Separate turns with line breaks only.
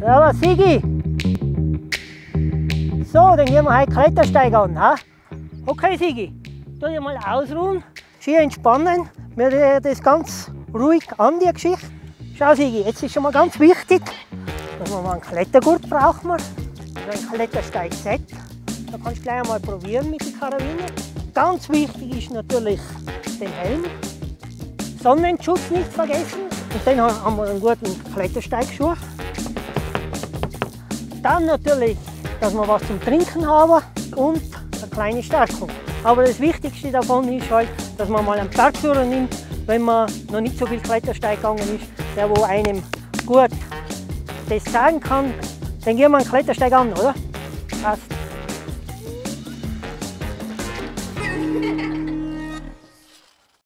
Ja, Sigi. So, dann gehen wir heute Klettersteig an. Ha? Okay, Sigi. Tu dich mal ausruhen, schön entspannen. Wir reden das ganz ruhig an, die Geschichte. Schau, Sigi, jetzt ist schon mal ganz wichtig, dass wir mal einen Klettergurt brauchen. Wir. Ein Klettersteig-Set. Da kannst du gleich einmal probieren mit der Karabine. Ganz wichtig ist natürlich den Helm. Sonnenschutz nicht vergessen. Und dann haben wir einen guten Klettersteigschuh. Dann natürlich, dass wir was zum Trinken haben und eine kleine Stärkung. Aber das Wichtigste davon ist halt, dass man mal einen Bergführer nimmt, wenn man noch nicht so viel Klettersteig gegangen ist, der wo einem gut das sagen kann. Dann gehen wir einen Klettersteig an, oder? Passt.